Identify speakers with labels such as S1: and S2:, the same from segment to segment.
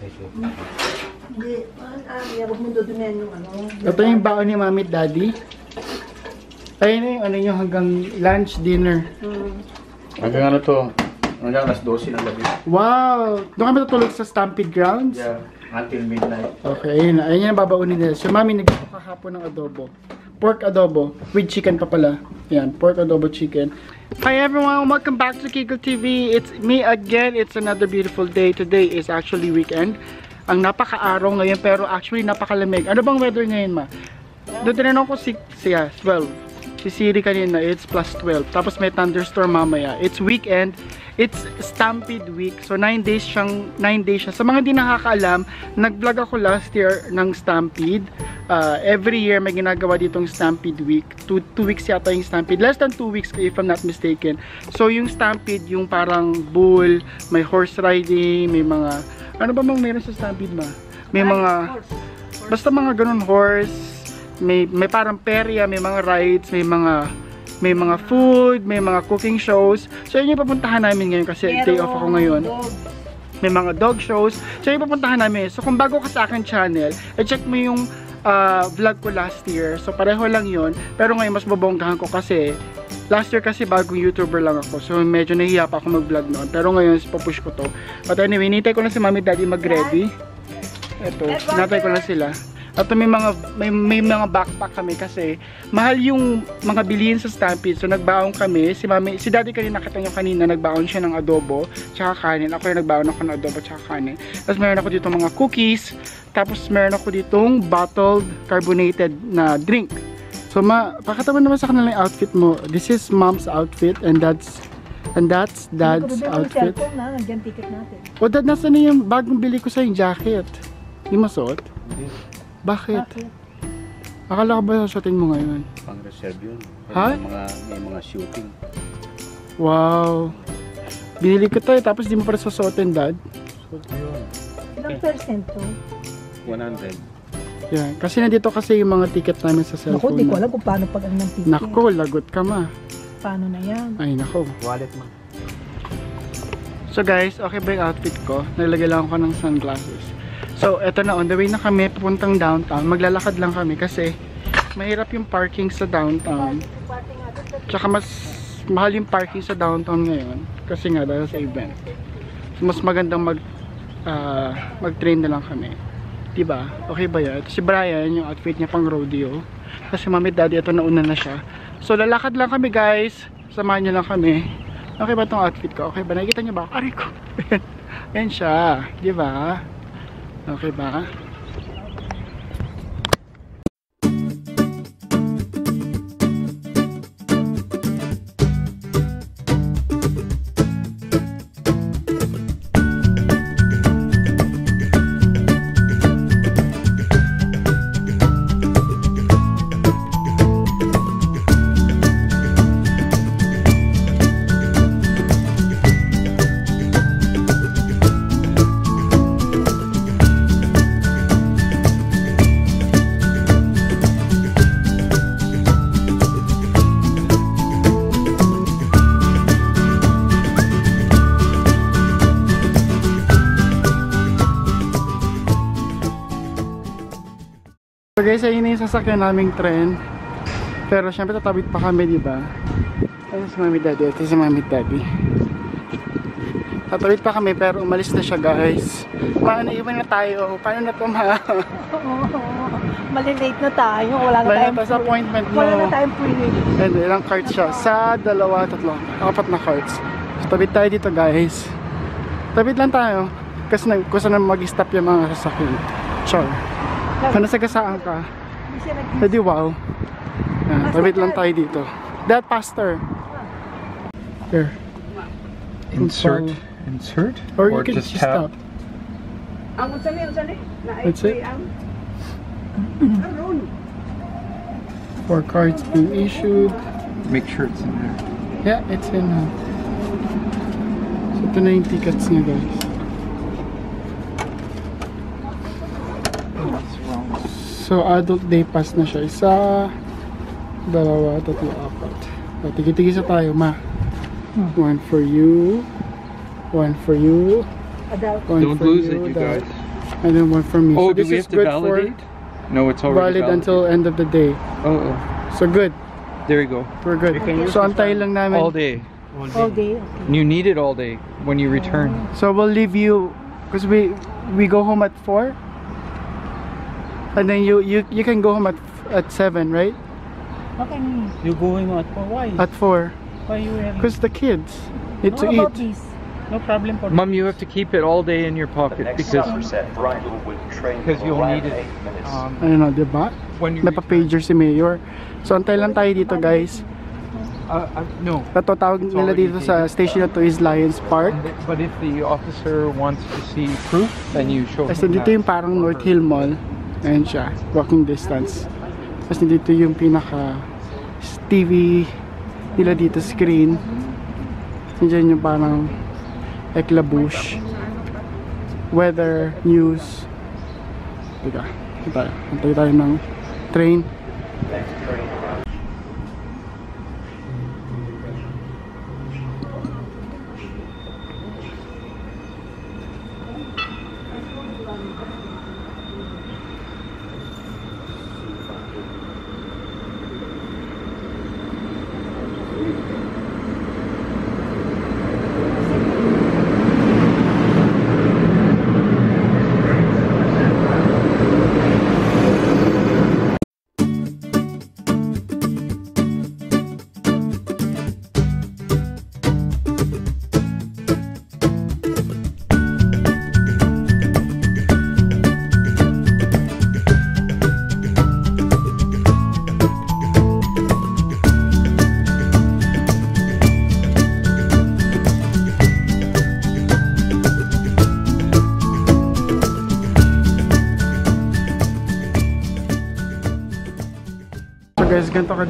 S1: Hindi, ah, huwag mo dudumihan yung ano.
S2: Ito yung baon ni mami at daddy. Ayun na yung ano yung hanggang lunch, dinner.
S1: Hmm.
S3: Hanggang ano to? Hanggang alas 12 ng gabi.
S2: Wow! Doon kami tutulog sa Stampede Grounds?
S3: Yeah. Until midnight.
S2: Okay, ayun na. Ayun yung babaunin nila. So, mami, nagpo kahapon ng adobo. Pork adobo. With chicken pa pala. Yan, pork adobo chicken. Hi everyone! Welcome back to Kiko TV. It's me again. It's another beautiful day. Today is actually weekend. Ang napaka-araw ngayon, pero actually napakalamig. Ano bang weather ngayon, ma? Doon tinanong ko si, siya, 12. Si Siri kanina, it's plus 12. Tapos may thunderstorm mamaya. It's weekend. It's Stampede Week. So, 9 days siyang, 9 days siya. Sa mga hindi nakakaalam, nag-vlog ako last year ng Stampede. Uh, every year, may ginagawa ditong Stampede Week. 2 weeks yata yung Stampede. Less than 2 weeks, if I'm not mistaken. So, yung Stampede, yung parang bull, may horse riding, may mga... Ano ba mang meron sa Stampede ma? May mga... Basta mga ganun horse, may may parang perya, may mga rides, may mga may mga food, may mga cooking shows. So yun yung papuntahan namin ngayon kasi day off ako ngayon. May mga dog shows. So yun yung papuntahan namin. So kung bago ka sa akin channel, i-check mo yung uh, vlog ko last year. So pareho lang yun. Pero ngayon mas babonggahan ko kasi last year kasi bagong YouTuber lang ako. So medyo nahiya pa ako mag-vlog noon. Pero ngayon papush ko to. But anyway, nintay ko lang si Mami Daddy mag-ready. Ito, natay ko lang sila. At may mga may, may mga backpack kami kasi mahal yung mga bilihin sa Stampede. So nagbaon kami. Si Mami, si Daddy kanina nakita niyo kanina nagbaon siya ng adobo tsaka kanin. Ako yung nagbaon ako ng adobo tsaka kanin. Tapos meron ako dito mga cookies. Tapos meron ako ditong bottled carbonated na drink. So ma, pakita mo naman sa kanila yung outfit mo. This is mom's outfit and that's and that's dad's outfit.
S1: Cellphone na, nandiyan ticket natin.
S2: O dad, nasa na yung bagong bili ko sa yung jacket? Hindi mo suot? Bakit? Akala ko ba susuotin mo ngayon?
S3: Pang reserve yun.
S2: Ha?
S3: May mga, may mga shooting.
S2: Wow. Binili ko to eh, tapos di mo pa rin susuotin, dad.
S3: So, yun.
S1: Ilang percent to?
S3: 100.
S2: Yan. Kasi nandito kasi yung mga ticket namin sa
S1: Naku,
S2: cellphone.
S1: di ko alam kung paano pag ang ng ticket.
S2: Nako, lagot ka ma.
S1: Paano na yan?
S2: Ay, nako.
S3: Wallet mo.
S2: So guys, okay ba yung outfit ko? Naglagay lang ako ng sunglasses. So, eto na, on the way na kami, papuntang downtown. Maglalakad lang kami kasi mahirap yung parking sa downtown. Tsaka mas mahal yung parking sa downtown ngayon kasi nga dahil sa event. So, mas magandang mag ah, mag-train na lang kami. 'Di ba? Okay ba 'yan? Si Brian, yung outfit niya pang rodeo. Kasi mami daddy ito nauna na siya. So lalakad lang kami guys. Samahan niyo lang kami. Okay ba tong outfit ko? Okay ba? Nakikita niyo ba? Aray ko. Yan siya. 'Di ba? Okay ba? So guys, ayun na yung sasakyan naming tren. Pero syempre tatawid pa kami, di ba? Ayun si Mami Daddy. Ito si Mami Daddy. Tatawid pa kami pero umalis na siya guys. Paano iwan na tayo? Paano na to ma?
S1: Malilate na tayo. Wala na tayong
S2: na sa appointment mo.
S1: Wala na tayong pre-wait.
S2: And ilang carts siya? Sa dalawa, tatlo. Apat na carts. So, tabid tayo dito guys. Tabid lang tayo. Kasi nag kung saan mag-stop yung mga sasakyan. Sure. Kung nasagasaan ka,
S1: Hindi siya nag
S2: Pwede wow. Yan, tabit lang tayo dito. That pastor. Here.
S3: Insert. Insert?
S2: Or, you can just stop.
S1: Ang unsali, unsali.
S2: That's it. Four cards being issued.
S3: Make sure it's in there.
S2: Yeah, it's in. Uh, so, ito na yung tickets niya guys.
S3: What's wrong?
S2: So, adult day pass na siya. Isa, dalawa, tatlo, apat. O, tigi-tigisa tayo, ma. Hmm. One for you. One for you.
S1: Adult.
S2: One
S4: Don't
S2: for
S4: lose
S2: you,
S4: it, you guys.
S2: And then one for me.
S4: Oh,
S2: so
S4: do
S2: this
S4: we
S2: is
S4: have to
S2: good
S4: validate?
S2: for
S4: No, it's already
S2: valid until end of the day.
S4: Oh, oh,
S2: So good.
S4: there you go.
S2: We're good. So antay lang namin.
S4: All day.
S1: All day. Okay.
S4: You need it all day when you return.
S2: So we'll leave you because we we go home at 4 and then you you you can go home at at 7 right
S1: Okay. mm.
S5: You going out for why?
S2: at 4
S5: why you having?
S2: because the kids need
S1: How
S2: to eat
S1: this?
S5: No problem for
S4: Mom, you have to keep it all day in your pocket because because you'll need it. Um,
S2: ano na diba
S4: when you
S2: may pager si Mayor so antay lang tayo dito guys
S4: Uh, uh, no.
S2: Ito tawag nila dito sa station na to is Lions Park
S4: But if the officer wants to see proof, then you show
S2: Kasi
S4: him
S2: dito yung parang North Hill Mall ayan siya walking distance. Tapos dito yung pinaka TV nila dito screen. Nandiyan yung parang Eklabush Weather, news. Teka, antay tayo. Antay tayo ng train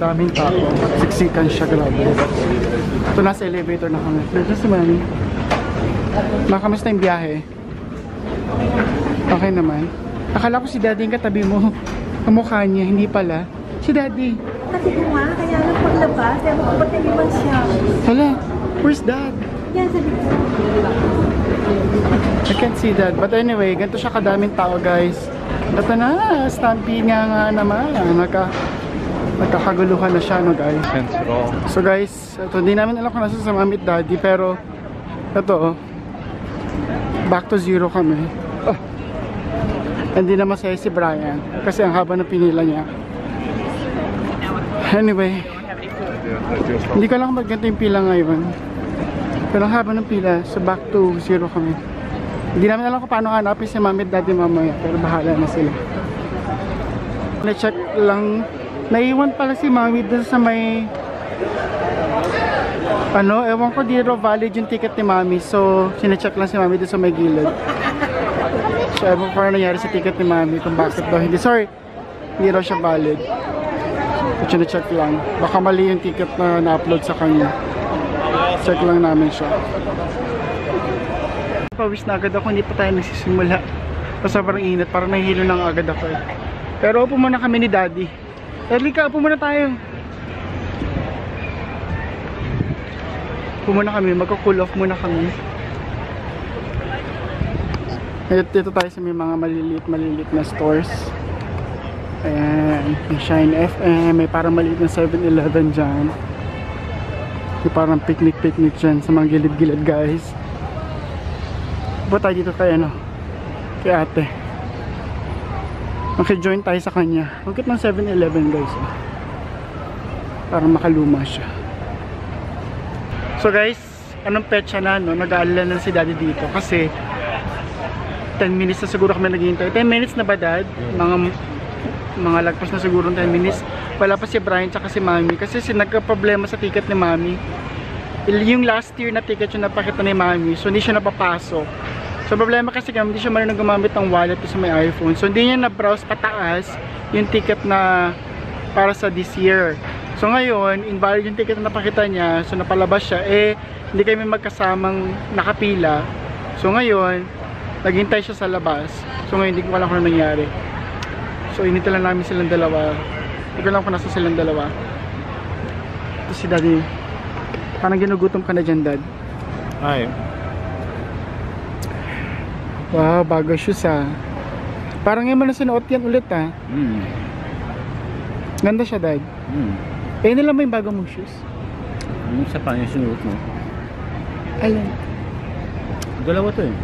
S2: kadaming tao. Siksikan siya, grabe. Ito nasa elevator na kami. Nandiyan si Mami. Makamusta yung biyahe? Okay naman. Akala ko si Daddy yung katabi mo. Kamukha niya, hindi pala. Si Daddy.
S1: Kasi ko nga, kaya nang paglabas, ba't nag-iwan siya.
S2: Hala, where's Dad?
S1: Yan, sabi ko.
S2: I can't see that. But anyway, ganito siya kadaming tao guys. Ito na, stampede nga nga naman. Nagka, nagkakaguluhan na siya no guys. So guys, ito hindi namin alam kung nasa sa mami at daddy pero ito oh, back to zero kami. Ah. Hindi na masaya si Brian kasi ang haba ng pinila niya. Anyway, hindi ko ba't ganito yung pila ngayon. Pero ang haba ng pila, so back to zero kami. Hindi namin alam kung paano hanapin si mami at daddy mamaya pero bahala na sila. Na-check lang, naiwan pala si mami dun sa may ano, ewan ko di valid yung ticket ni mami so sinecheck lang si mami dun sa may gilid. So ewan ko ano nangyari sa ticket ni mami kung bakit daw hindi. Sorry, hindi raw siya valid. So sinecheck lang. Baka mali yung ticket na na-upload sa kanya. Check lang namin siya. Pawis na agad ako, hindi pa tayo nagsisimula. Kasi sobrang init, parang nahihilo na agad ako. eh. Pero upo muna kami ni daddy. Early ka, upo muna tayo. Upo muna kami, magko-cool off muna kami. Ito, dito tayo sa may mga maliliit maliliit na stores. Ayan, may Shine FM, may parang maliit na 7-Eleven dyan. May parang picnic-picnic dyan sa mga gilid-gilid guys. Upo tayo dito kay ano, kay ate. Makijoin tayo sa kanya. Ang cute ng 7-Eleven guys. oh. Para makaluma siya. So guys, anong petsa na no? Nag-aalala na si daddy dito kasi 10 minutes na siguro kami naghihintay. 10 minutes na ba dad? Mga mga lagpas na siguro 10 minutes. Wala pa si Brian tsaka si Mami kasi si nagka-problema sa ticket ni Mami. Yung last year na ticket yung napakita ni Mami so hindi siya napapasok. So problema kasi kami hindi siya marunong gumamit ng wallet kasi may iPhone. So hindi niya na-browse pataas yung ticket na para sa this year. So ngayon, invalid yung ticket na napakita niya. So napalabas siya. Eh, hindi kami magkasamang nakapila. So ngayon, naghintay siya sa labas. So ngayon, hindi ko alam kung ano nangyari. So inita lang namin silang dalawa. Hindi ko alam kung nasa silang dalawa. Ito si daddy. Parang ginugutom ka na dyan, dad.
S4: Hi.
S2: Wow, bago shoes ah. Parang ngayon mo na sinuot yan ulit ah.
S3: Hmm.
S2: Ganda siya, Dad.
S3: Hmm.
S2: Eh, nila mo yung bago mong shoes?
S3: Yung isa pa yung sinuot mo.
S2: Alin?
S3: Dalawa to eh.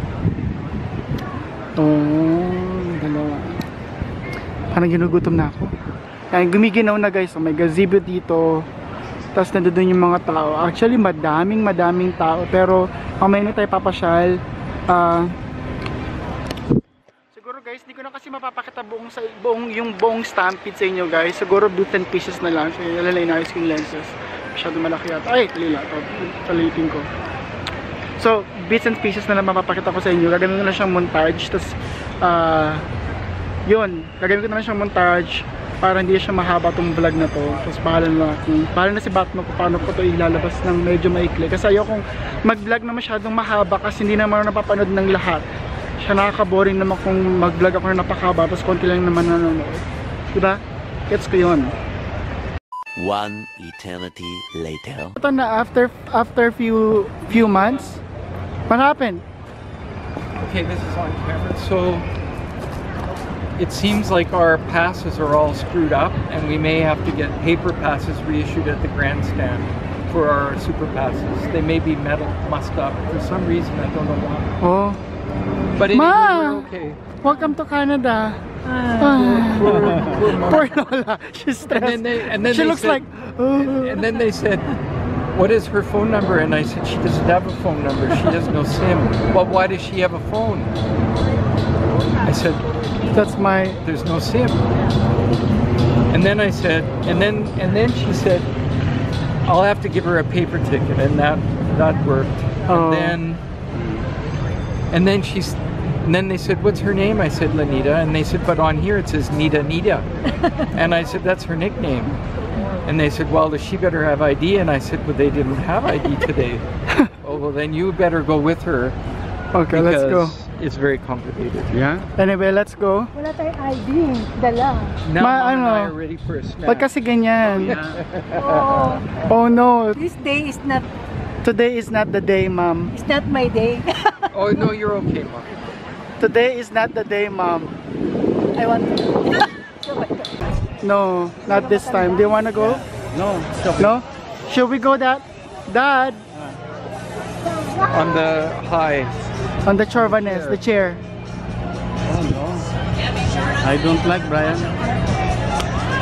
S2: Oh, dalawa. Parang ginugutom na ako. Kaya gumiginaw na guys. Oh, may gazebo dito. Tapos nandun yung mga tao. Actually, madaming madaming tao. Pero, mamaya na tayo papasyal. Ah... siguro guys, di ko na kasi mapapakita buong, sa, buong yung buong stampede sa inyo guys. Siguro bits and pieces na lang. So, lalay na yung lenses. Masyado malaki yata. Ay, talila. Talitin ko. So, bits and pieces na lang mapapakita ko sa inyo. Gagawin ko na siyang montage. Tapos, ah, yun. Gagawin ko na lang siyang montage para hindi siya mahaba tong vlog na to. Tapos, bahala na kung bahala na si Batman kung paano ko to ilalabas ng medyo maikli. Kasi ayokong mag-vlog na masyadong mahaba kasi hindi naman napapanood ng lahat. Siya nakaka-boring naman kung mag-vlog ako na napakahaba tapos konti lang naman nanonood. Diba? Gets ko yun.
S6: One eternity later.
S2: Ito na after after few few months. What happened?
S4: Okay, this is on camera. So it seems like our passes are all screwed up, and we may have to get paper passes reissued at the grandstand for our super passes. They may be metal mussed up for some reason. I don't know why.
S2: Oh,
S4: But anyway,
S2: Ma!
S4: okay.
S2: welcome to Canada. Ah. Poor Lola. She's stressed.
S4: And then they- and then
S2: she
S4: they
S2: looks
S4: said-
S2: like. "Oh."
S4: And then they said, "What is her phone number?" And I said, "She doesn't have a phone number. She has no SIM." Well, why does she have a phone? I said,
S2: That's my.
S4: there's no sim and then i said and then and then she said i'll have to give her a paper ticket and that that worked
S2: Oh.
S4: and then and then she's and then they said what's her name i said lanita and they said but on here it says nita nita and i said that's her nickname and they said well does she better have id and i said well they didn't have id today oh well then you better go with her
S2: Okay, let's go.
S4: it's very complicated
S3: Yeah?
S2: Anyway, let's go.
S1: Wala tayong ID. Dala.
S4: now
S2: Ma-
S4: Mom and I
S2: ano,
S4: are ready for a snack
S2: Pag kasi ganyan.
S1: Oh,
S2: Oh no,
S1: this day is not
S2: today is not the day, mom.
S1: is not my day.
S4: Oh no, you're okay, mom.
S2: Today is not the day, mom.
S1: I want to.
S2: No, not this time. Do you wanna go?
S3: No, stop.
S2: No? Should we go, Dad? Dad,
S4: On the high.
S2: on the Chorvanes, the chair.
S3: Oh, no. I don't like Brian.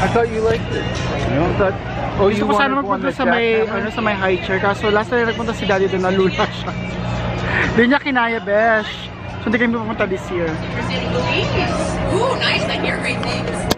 S4: I thought you liked it.
S3: No?
S4: I thought. Oh,
S2: Gusto
S4: you
S2: ko sana
S4: wanted one
S2: magpunta
S4: that
S2: sa may,
S4: Jack
S2: ano, sa may high chair. Kaso last time nagpunta si Daddy doon, nalula siya. Hindi niya kinaya, besh. So hindi kami pupunta this year.
S7: Ooh, nice. I hear great things.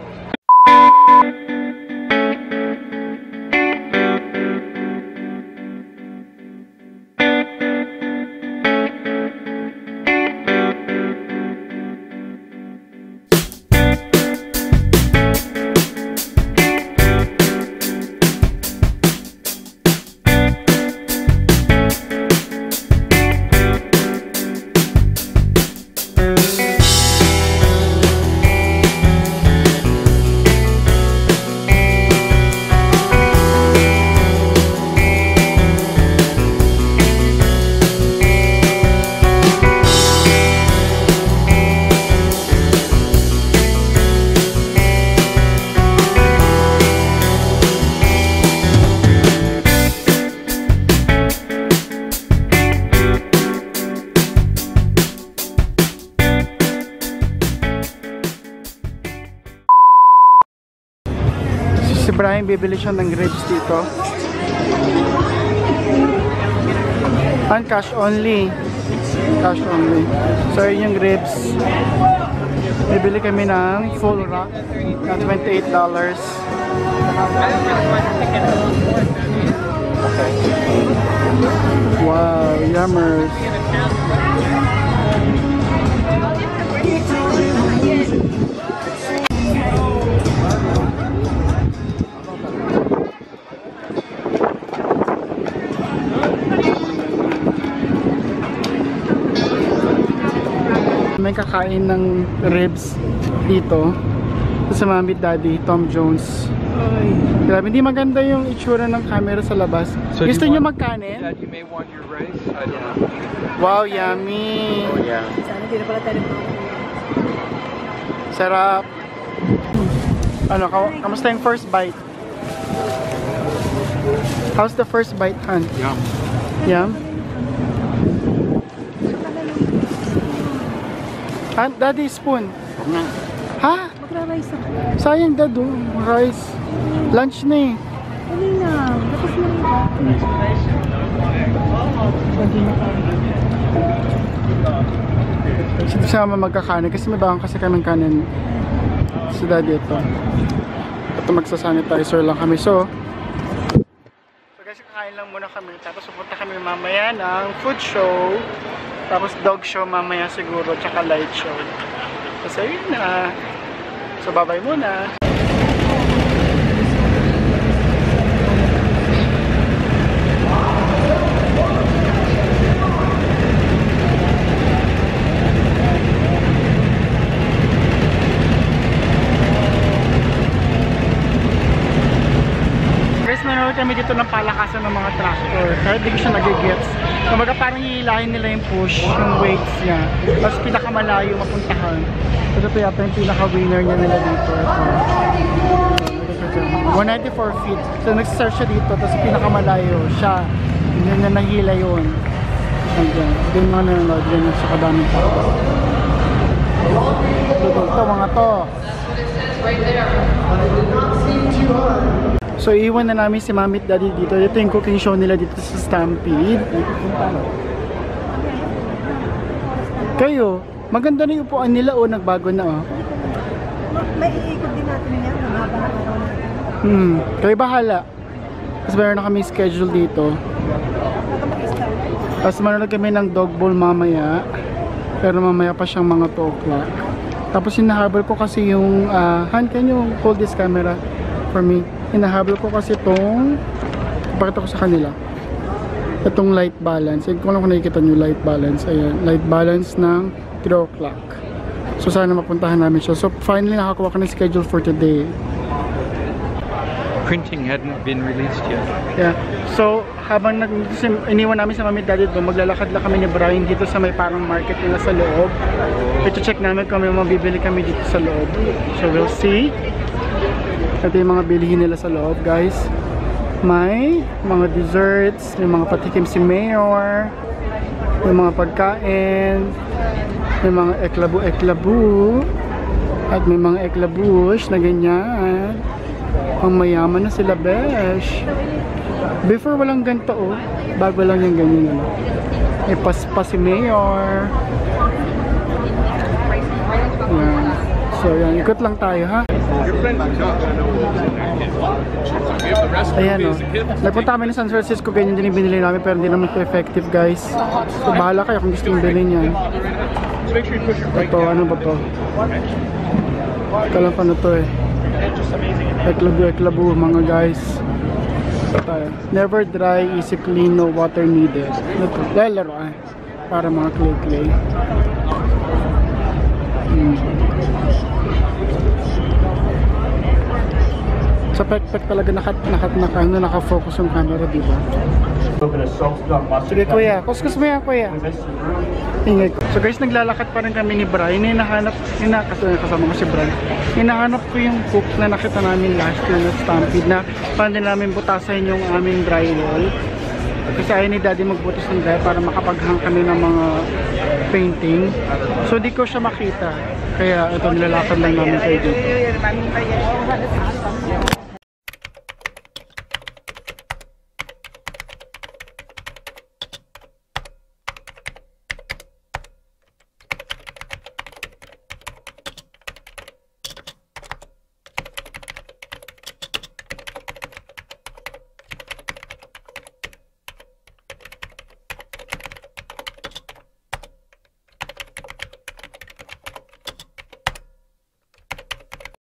S2: Brian bibili siya ng ribs dito. And cash only. Cash only. So yun yung ribs. Bibili kami ng full rack na $28. Wow, yummers. May kakain ng ribs dito sa Mami Daddy, Tom Jones. Grabe, hindi maganda yung itsura ng camera sa labas.
S4: So
S2: Gusto
S4: want-
S2: magkanin?
S4: Dad, you may want your rice.
S2: Wow, yummy!
S3: Oh, yeah.
S1: Sana hindi na pala tayo.
S2: Sarap! Ano, ka- kamusta yung first bite? How's the first bite, Han?
S3: Yum.
S2: Yum? Han, daddy, spoon.
S3: Nga.
S2: Ha?
S1: Magra-rice ako.
S2: Sayang, dado. Rice. Lunch na eh.
S1: Dali na. Tapos na rin ba?
S2: Kasi sama magkakanin kasi may bagang kasi kaming kanin si daddy ito. Ito magsasanitizer lang kami. So, kakain lang muna kami. Tapos pupunta kami mamaya ng food show. Tapos dog show mamaya siguro. Tsaka light show. So, yun na. So, bye-bye muna. Guys, nanonood kami dito ng palakasan ng mga tractor. Kahit di ko siya nagigets. Kumbaga hihilahin nila yung push, yung weights niya. Tapos pinakamalayo mapuntahan. Ito yata yung pinaka-winner niya nila dito. Ito. 194 feet. So nagsisearch siya dito, tapos pinakamalayo siya. Hindi na nahila yun. Ayan. Doon mga nanonood, ganyan sa kadaming tao. Ito, ito, mga to. So, iwan na namin si Mami at Daddy dito. Ito yung cooking show nila dito sa Stampede. Kayo, maganda na yung upuan nila o nagbago na oh.
S1: May iikot din natin yan. Ang haba ng araw natin.
S2: Hmm, kayo bahala. Tapos meron na kami schedule dito. Tapos manonood kami ng dog bowl mamaya. Pero mamaya pa siyang mga 2 o'clock. Tapos hinahabol ko kasi yung... Uh, Han, can you hold this camera for me? Hinahabol ko kasi itong... Pakita ko sa kanila. Itong light balance. Hindi ko lang kung nakikita nyo light balance. Ayan, light balance ng 3 o'clock. So sana mapuntahan namin siya. So finally nakakuha ka ng schedule for today.
S4: Printing hadn't been released yet.
S2: Yeah. So, habang nag iniwan namin sa mami daddy doon, maglalakad lang kami ni Brian dito sa may parang market nila sa loob. Ito check namin kung may mabibili kami dito sa loob. So, we'll see. Ito yung mga bilihin nila sa loob, guys. May mga desserts, may mga patikim si Mayor, may mga pagkain, may mga eklabu-eklabu, at may mga eklabush na ganyan. Ang mayaman na sila, besh. Before walang ganito, oh. Bago lang yung ganyan ano. May paspa si Mayor. Yan. So, yan. Ikot lang tayo, ha? Ayan, oh. Nagpunta kami ng San Francisco, ganyan din yung binili namin, pero hindi naman ito effective, guys. So, bahala kayo kung gusto yung bilhin yan. Ito, ano ba to? Kalang pa na to, eh. Eklabu, eklabu, mga guys. Ito. Never dry, easy clean, no water needed. Ito, lalaro ah. Para mga clay-clay. Hmm. Sa pek-pek talaga nakat, naka, ano, naka-focus yung camera, di ba? Sige kuya, kuskus mo yan kuya. Ingay ko. So guys, naglalakad pa rin kami ni Brian. Hinahanap, hina, kasi kasama ko si Brian. Hinahanap ko yung hook na nakita namin last year na Stampede na paano namin butasan yung aming drywall. Kasi ayaw ni daddy magbutas ng dry para makapaghang kami ng mga painting. So di ko siya makita. Kaya ito nilalakad lang namin kayo dito.